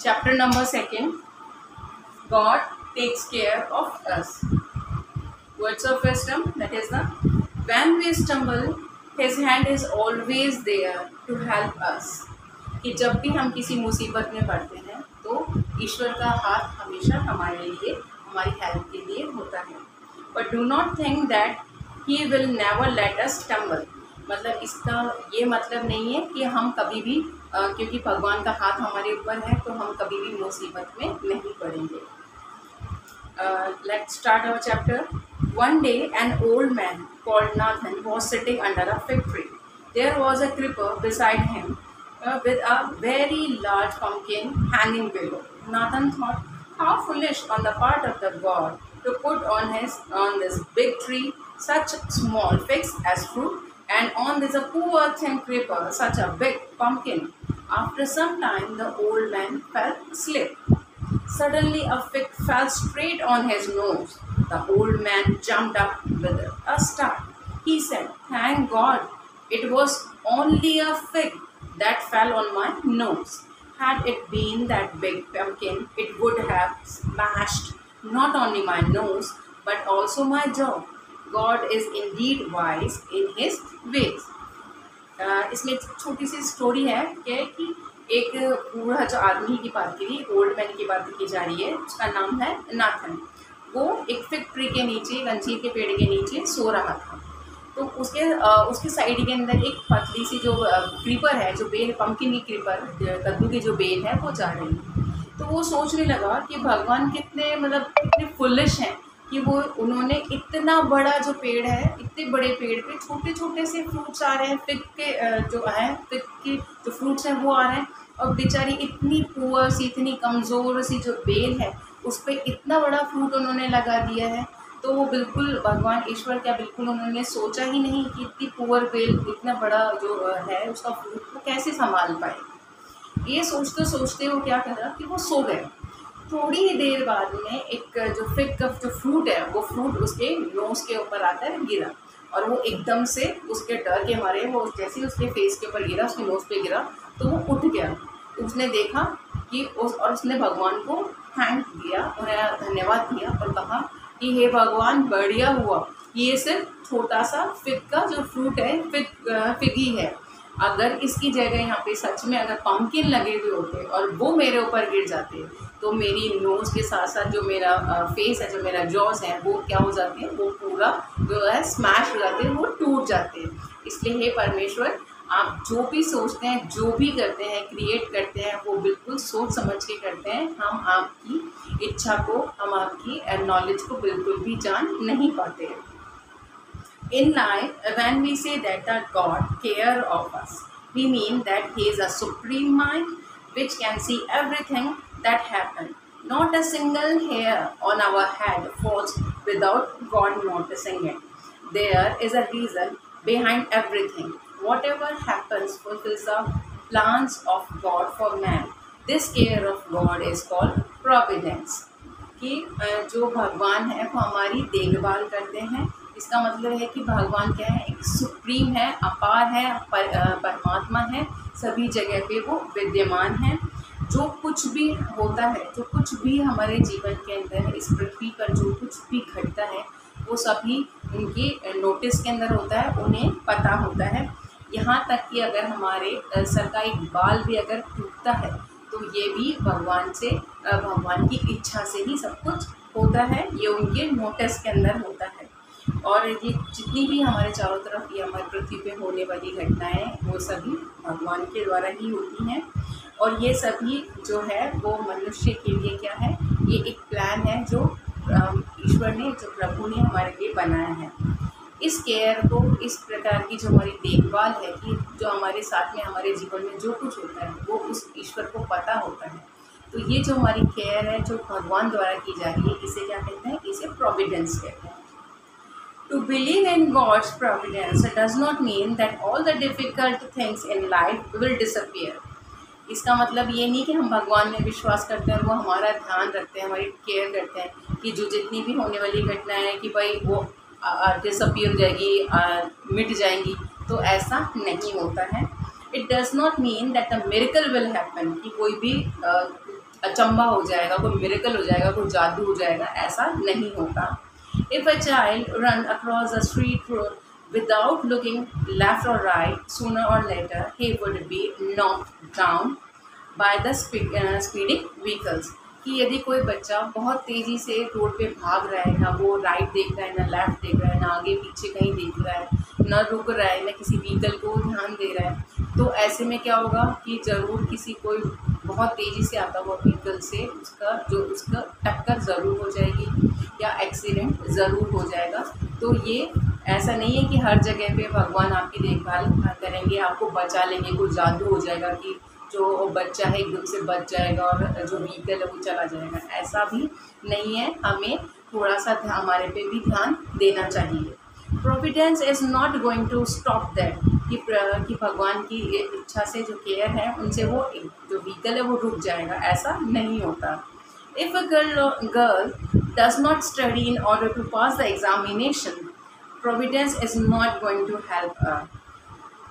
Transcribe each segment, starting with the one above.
Chapter number second God takes care of us. Words of wisdom that is the when we stumble, His hand is always there to help us. कि जब भी हम किसी मुसीबत में पड़ते हैं तो ईश्वर का हाथ हमेशा हमारे लिए हमारी हेल्प के लिए होता है but do not think that he will never let us stumble मतलब इसका ये मतलब नहीं है कि हम कभी भी क्योंकि भगवान का हाथ हमारे ऊपर है तो हम कभी भी मुसीबत में नहीं पड़ेंगे। Let start our chapter one day an old man called Nathan was sitting under a fig there was a creeper beside him with a very large pumpkin hanging below Nathan thought how foolish on the part of the God to put on his on this big tree such small figs as fruit and on this a poor thing creeper such a big pumpkin After some time, the old man fell asleep. Suddenly, a fig fell straight on his nose. The old man jumped up with a start. He said, Thank God, it was only a fig that fell on my nose. Had it been that big pumpkin, it would have smashed not only my nose but also my jaw. God is indeed wise in his ways. इसमें छोटी सी story है कि एक बूढ़ा जो आदमी की बात की ओल्ड मैन की बात की जा रही है उसका नाम है नाथन। वो एक फिक ट्री के नीचे अंजीर के पेड़ के नीचे सो रहा था। तो उसके उसके साइड के अंदर एक पतली सी जो क्रीपर है, जो बेल पम्पकिन की क्रीपर कद्दू की जो बेल है, वो जा रही है। तो वो सोचने लगा कि भगवान कितने मतलब कितने फुलिश हैं कि वो, उन्होंने इतना बड़ा जो पेड़ है इतने बड़े पेड़ पे छोटे छोटे से फ्रूट्स आ रहे हैं, फिक के जो हैं, फिक के जो फ्रूट्स हैं, वो आ रहे हैं। और बेचारी इतनी पुअर सी, इतनी कमज़ोर सी जो बेल है, उस पर इतना बड़ा फ्रूट उन्होंने लगा दिया है। तो वो बिल्कुल भगवान ईश्वर क्या बिल्कुल उन्होंने सोचा ही नहीं कि इतनी पुअर बेल, इतना बड़ा जो है उसका फ्रूट वो कैसे संभाल पाए। ये सोचते सोचते वो क्या करा कि वो सो गए। थोड़ी ही देर बाद में एक जो फिक का जो फ्रूट है, वो फ्रूट उसके नोज़ के ऊपर आकर गिरा। और वो एकदम से उसके डर के मारे, वो जैसे ही उसके फेस के ऊपर गिरा, उसके नोज़ पे गिरा तो वो उठ गया। उसने देखा कि उस, और उसने भगवान को थैंक दिया उन्हें धन्यवाद दिया और कहा कि, हे भगवान, बढ़िया हुआ। ये सिर्फ़ छोटा सा फिग का जो फ्रूट है फिग फिगी है। अगर इसकी जगह यहाँ पे सच में अगर पम्पकिन लगे हुए होते और वो मेरे ऊपर गिर जाते तो मेरी नोज़ के साथ साथ जो मेरा फेस है जो मेरा जॉस है वो क्या हो जाते हैं वो पूरा जो है स्मैश हो जाते हैं वो टूट जाते हैं। इसलिए हे परमेश्वर आप जो भी सोचते हैं जो भी करते हैं क्रिएट करते हैं वो बिल्कुल सोच समझ के करते हैं। हम आपकी इच्छा को हम आपकी नॉलेज को बिल्कुल भी जान नहीं पाते हैं। In life, when we say that the God care of us, we mean that He is a supreme mind which can see everything that happens. Not a single hair on our head falls without God noticing it. There is a reason behind everything. Whatever happens fulfills the plans of God for man. This care of God is called providence. कि जो भगवान है वो हमारी देखभाल करते हैं इसका मतलब है कि भगवान क्या है एक सुप्रीम है अपार है पर, परमात्मा है सभी जगह पे वो विद्यमान है जो कुछ भी होता है, जो कुछ भी हमारे जीवन के अंदर इस पृथ्वी पर जो कुछ भी घटता है, वो सभी उनके नोटिस के अंदर होता है, उन्हें पता होता है। यहाँ तक कि अगर हमारे सर का एक बाल भी अगर टूटता है तो ये भी भगवान से भगवान की इच्छा से ही सब कुछ होता है, ये उनके नोटिस के अंदर होता है। और ये जितनी भी हमारे चारों तरफ़ ये हमारी पृथ्वी पे होने वाली घटनाएँ, वो सभी भगवान के द्वारा ही होती हैं। और ये सभी जो है, वो मनुष्य के लिए क्या है? ये एक प्लान है जो ईश्वर ने, जो प्रभु ने हमारे लिए बनाया है। इस केयर को, इस प्रकार की जो हमारी देखभाल है कि जो हमारे साथ में, हमारे जीवन में जो कुछ होता है, वो उस ईश्वर को पता होता है। तो ये जो हमारी केयर है, जो भगवान द्वारा की जा रही है, इसे क्या कहते हैं? इसे प्रोविडेंस कहते हैं। To believe in God's providence does not mean that all the difficult things in life will disappear. इसका मतलब ये नहीं कि हम भगवान में विश्वास करते हैं और वो हमारा ध्यान रखते हैं, हमारी केयर करते हैं कि जो जितनी भी होने वाली घटनाएँ हैं कि भाई वो डिसअपियर हो जाएगी मिट जाएँगी तो ऐसा नहीं होता है। It does not mean that the miracle will happen कि कोई भी अचंबा हो जाएगा, कोई मेरेकल हो जाएगा, कोई जादू हो जाएगा, ऐसा नहीं होता। If a child run across the street without looking left or right, sooner or later he would be knocked down by the speed, uh, speeding vehicles. कि यदि कोई बच्चा बहुत तेज़ी से रोड पे भाग रहा है ना, वो राइट देख रहा है, ना लेफ़्ट देख रहा है, ना आगे पीछे कहीं देख रहा है, ना रुक रहा है, ना किसी व्हीकल को ध्यान दे रहा है तो ऐसे में क्या होगा कि ज़रूर किसी कोई बहुत तेज़ी से आता हुआ व्हीकल से उसका, जो उसका टक्कर ज़रूर हो जाएगी या एक्सीडेंट ज़रूर हो जाएगा। तो ये ऐसा नहीं है कि हर जगह पे भगवान आपकी देखभाल करेंगे, आपको बचा लेंगे, कोई जादू हो जाएगा कि जो बच्चा है, एकदम से बच जाएगा और जो व्हीकल है, वो चला जाएगा। ऐसा भी नहीं है। हमें थोड़ा सा हमारे पे भी ध्यान देना चाहिए। Providence is not going to stop that कि कि भगवान की इच्छा से जो केयर है, उनसे वो जो व्हीकल है, वो रुक जाएगा। ऐसा नहीं होता। If a girl girl does not study in order to pass the examination providence is not going to help her.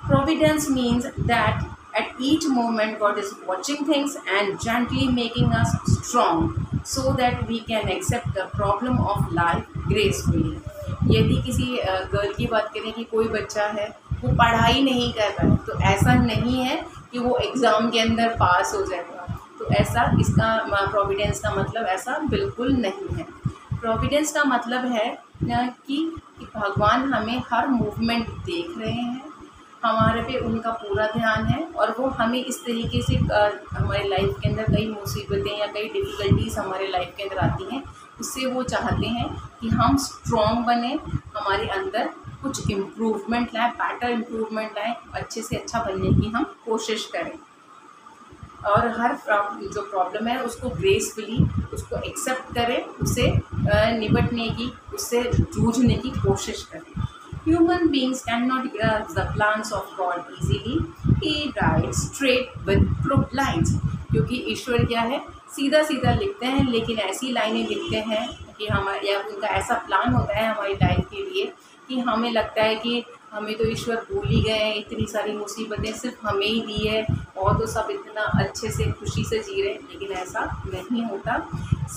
Providence means that at each moment, God is watching things and gently making us strong so that we can accept the problem of life gracefully. यदि किसी girl की बात करें कि कोई बच्चा है, वो पढ़ाई नहीं कर रहा तो ऐसा नहीं है कि वो एग्ज़ाम के अंदर पास हो जाएगा तो ऐसा इसका प्रोविडेंस का मतलब ऐसा बिल्कुल नहीं है प्रोविडेंस का मतलब है कि भगवान हमें हर मूवमेंट देख रहे हैं हमारे पे उनका पूरा ध्यान है और वो हमें इस तरीके से हमारे लाइफ के अंदर कई मुसीबतें या कई डिफ़िकल्टीज़ हमारे लाइफ के अंदर आती हैं, उससे वो चाहते हैं कि हम स्ट्रॉन्ग बने, हमारे अंदर कुछ इम्प्रूवमेंट लाएँ बेटर इम्प्रूवमेंट लाएँ, अच्छे से अच्छा बनने की हम कोशिश करें। और हर जो प्रॉब्लम है उसको ग्रेसफुली उसको एक्सेप्ट करें, उसे निपटने की, उससे जूझने की कोशिश करें। Human beings can not the plans of God easily he write straight with proof lines क्योंकि ईश्वर क्या है? सीधा सीधा लिखते हैं, लेकिन ऐसी लाइनें लिखते हैं कि हमारे, या उनका ऐसा प्लान होता है हमारी लाइफ के लिए कि हमें लगता है कि हमें तो ईश्वर भूल ही गए हैं, इतनी सारी मुसीबतें सिर्फ़ हमें ही दी है, और तो सब इतना अच्छे से, खुशी से जी रहे हैं, लेकिन ऐसा नहीं होता।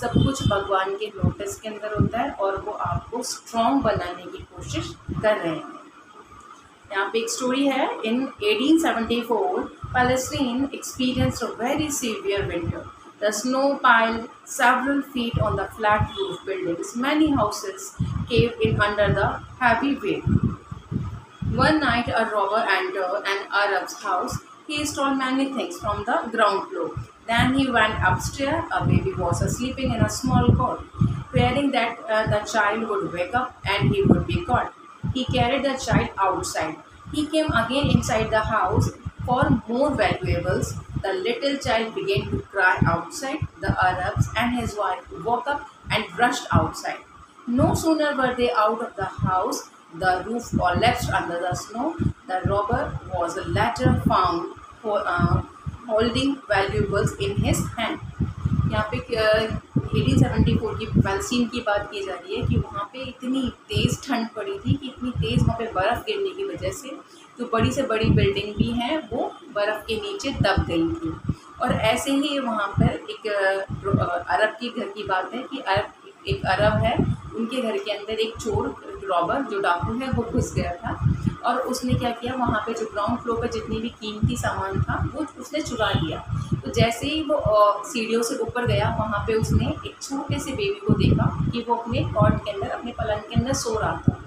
सब कुछ भगवान के नोटिस के अंदर होता है और वो आपको स्ट्रॉन्ग बनाने की कोशिश कर रहे हैं। यहाँ पे एक स्टोरी है in 1874 Palestine experience a very severe winter the snow pile several feet on the flat roof buildings many houses cave in under the heavy weight one night a robber enter an house he install many things from the ground floor Then he went upstairs. A baby was sleeping in a small cot, fearing that uh, the child would wake up and he would be caught. He carried the child outside. He came again inside the house for more valuables. The little child began to cry outside. The Arabs and his wife woke up and rushed outside. No sooner were they out of the house the roof collapsed under the snow. The robber was later found for, uh, holding valuables in his hand. यहाँ पे eighteen seventy four की पैलसीन की बात की जा रही है कि वहाँ पे इतनी तेज़ ठंड पड़ी थी कि इतनी तेज़ वहाँ पे बर्फ़ गिरने की वजह से जो बड़ी से बड़ी बिल्डिंग भी हैं, वो बर्फ़ के नीचे दब गई थी और ऐसे ही वहाँ पर एक अरब के घर की बात है कि अरब, एक अरब है, उनके घर के अंदर एक चोर रॉबर जो डाकू है, वो घुस गया था और उसने क्या किया, वहाँ पे जो ग्राउंड फ्लोर पर जितनी भी कीमती सामान था, वो उसने चुरा लिया। तो जैसे ही वो सीढ़ियों से ऊपर गया, वहाँ पे उसने एक छोटे से बेबी को देखा कि वो अपने कॉट के अंदर, अपने पलंग के अंदर सो रहा था।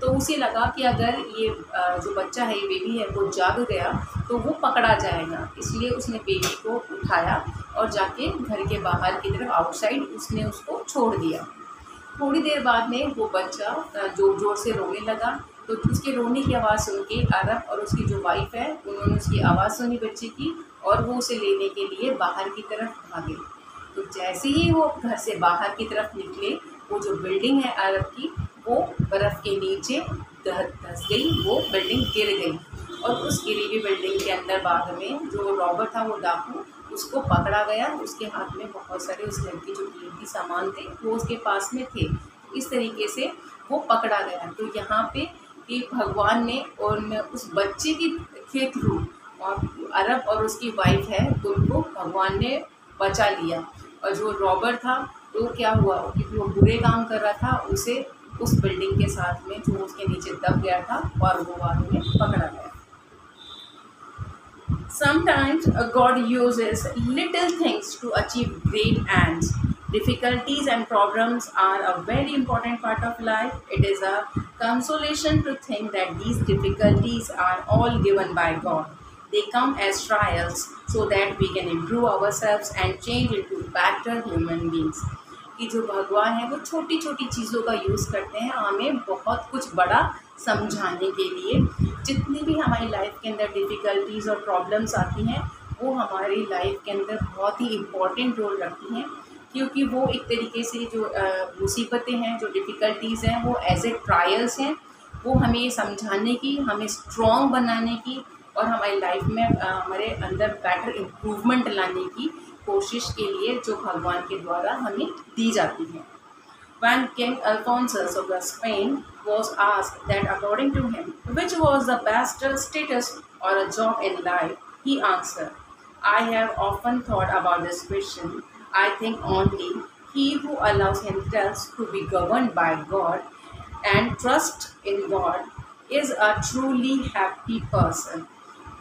तो उसे लगा कि अगर ये जो बच्चा है, ये बेबी है, वो जाग गया तो वो पकड़ा जाएगा। इसलिए उसने बेबी को उठाया और जाके घर के बाहर की तरफ़ आउटसाइड उसने उसको छोड़ दिया। थोड़ी देर बाद में वो बच्चा ज़ोर ज़ोर से रोने लगा। तो उसके रोने की आवाज़ सुन के अरब और उसकी जो वाइफ है, उन्होंने उसकी आवाज़ सुनी बच्चे की और वो उसे लेने के लिए बाहर की तरफ़ भागे। तो जैसे ही वो घर से बाहर की तरफ़ निकले, वो जो बिल्डिंग है अरब की, वो बर्फ़ के नीचे धस गई, वो बिल्डिंग गिर गई। और उस गिरी हुई बिल्डिंग के अंदर बाद में जो रॉबर था, वो डाकू, उसको पकड़ा गया। उसके हाथ में बहुत सारे उस घर लड़की जो कीमती सामान थे, वो उसके पास में थे। इस तरीके से वो पकड़ा गया। तो यहाँ पे कि भगवान ने और मैं उस बच्चे की के थ्रू और अरब और उसकी वाइफ है उनको भगवान ने बचा लिया और जो रॉबर था तो क्या हुआ क्योंकि वो बुरे काम कर रहा था, उसे उस बिल्डिंग के साथ में जो उसके नीचे दब गया था और वो बाद में पकड़ा गया Sometimes God uses little things to achieve great ends. Difficulties and problems are a very important part of life. It is a consolation to think that these difficulties are all given by God. They come as trials so that we can improve ourselves and change into better human beings. कि जो भगवान है वो छोटी छोटी चीज़ों का use करते हैं हमें बहुत कुछ बड़ा समझाने के लिए जितनी भी हमारी लाइफ के अंदर डिफ़िकल्टीज़ और प्रॉब्लम्स आती हैं वो हमारी लाइफ के अंदर बहुत ही इंपॉर्टेंट रोल रखती हैं क्योंकि वो एक तरीके से जो मुसीबतें हैं, जो डिफ़िकल्टीज़ हैं, वो एज ए ट्रायल्स हैं, वो हमें समझाने की, हमें स्ट्रॉन्ग बनाने की और हमारी लाइफ में हमारे अंदर बेटर इम्प्रूवमेंट लाने की कोशिश के लिए जो भगवान के द्वारा हमें दी जाती है। One king Alphonsus of the Spain was ask that according to him which was the best status और a job in life he answer I have often thought about this question I think only he who allows himself to be governed by God and trust in God is a truly happy person.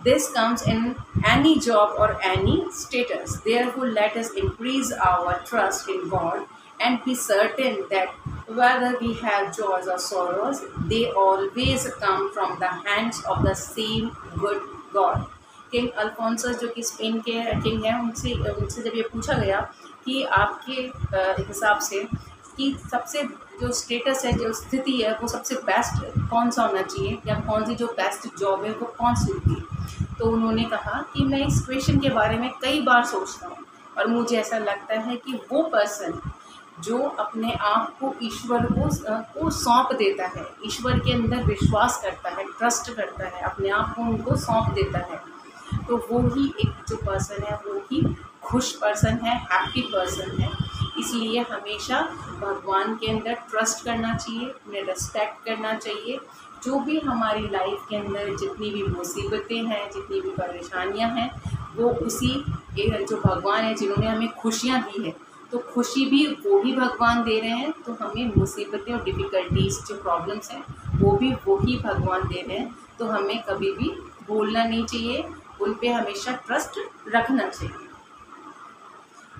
This comes in any job or any status. Therefore, let us increase our trust in God and be certain that whether we have joys or sorrows, they always come from the hands of the same good God. King Alphonsus जो कि Spain के king हैं, उनसे उनसे जब ये पूछा गया कि आपके हिसाब से कि सबसे जो स्टेटस है, जो स्थिति है, वो सबसे बेस्ट कौन सा होना चाहिए, या कौन सी जो बेस्ट जॉब है, वो कौन सी होगी? तो उन्होंने कहा कि मैं इस क्वेश्चन के बारे में कई बार सोचता हूँ, और मुझे ऐसा लगता है कि वो पर्सन जो अपने आप को ईश्वर को को सौंप देता है, ईश्वर के अंदर विश्वास करता है ट्रस्ट करता है, अपने आप को उनको सौंप देता है तो वो ही एक जो पर्सन है, वो ही खुश पर्सन है हैप्पी पर्सन है। इसलिए हमेशा भगवान के अंदर ट्रस्ट करना चाहिए, उन्हें रिस्पेक्ट करना चाहिए। जो भी हमारी लाइफ के अंदर जितनी भी मुसीबतें हैं, जितनी भी परेशानियाँ हैं, वो उसी जो भगवान है, जिन्होंने हमें खुशियाँ दी है तो खुशी भी वो ही भगवान दे रहे हैं तो हमें मुसीबतें और डिफ़िकल्टीज़ जो प्रॉब्लम्स हैं, वो भी वो ही भगवान दे रहे हैं। तो हमें कभी भी भूलना नहीं चाहिए। उन पर हमेशा ट्रस्ट रखना चाहिए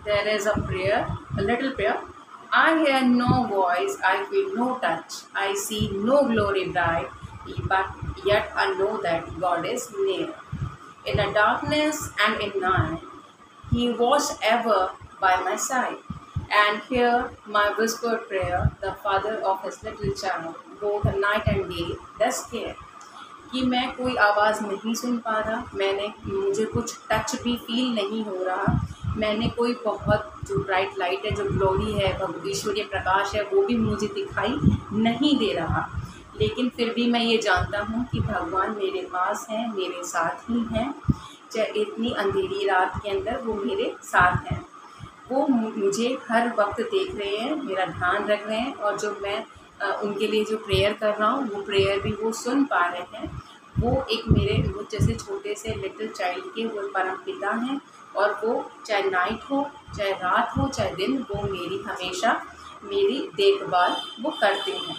there is a prayer little prayer I hear no voice, I feel no touch, I see no glory bright, but yet I know that God is near. In the darkness and in night, He was ever by my side. And hear my whispered prayer, the father of his little child, both night and day, does care. कि मैं कोई आवाज़ नहीं सुन पा रहा। मैंने, मुझे कुछ टच भी फील नहीं हो रहा। मैंने कोई बहुत जो ब्राइट लाइट है, जो ग्लोरी है ईश्वरीय प्रकाश है, वो भी मुझे दिखाई नहीं दे रहा। लेकिन फिर भी मैं ये जानता हूँ कि भगवान मेरे पास हैं, मेरे साथ ही हैं। चाहे इतनी अंधेरी रात के अंदर वो मेरे साथ हैं। वो मुझे हर वक्त देख रहे हैं, मेरा ध्यान रख रहे हैं और जो मैं उनके लिए जो प्रेयर कर रहा हूँ, वो प्रेयर भी वो सुन पा रहे हैं। वो एक मेरे वो जैसे छोटे से लिटिल चाइल्ड के वो परम पिता हैं और वो चाहे नाइट हो, चाहे रात हो, चाहे दिन, वो मेरी हमेशा मेरी देखभाल वो करते हैं।